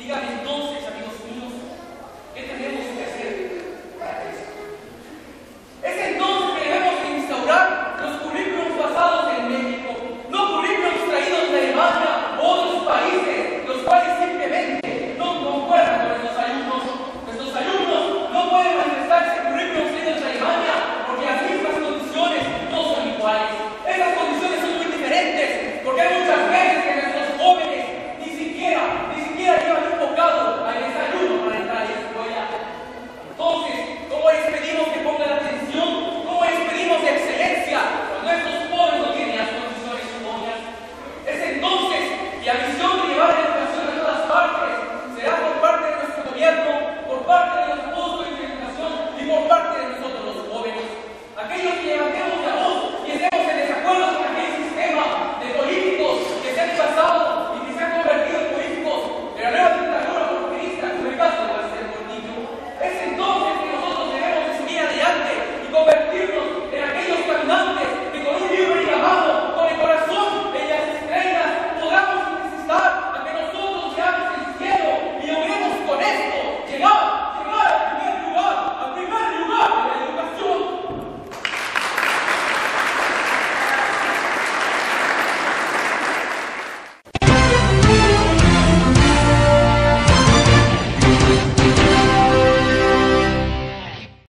Diga aí,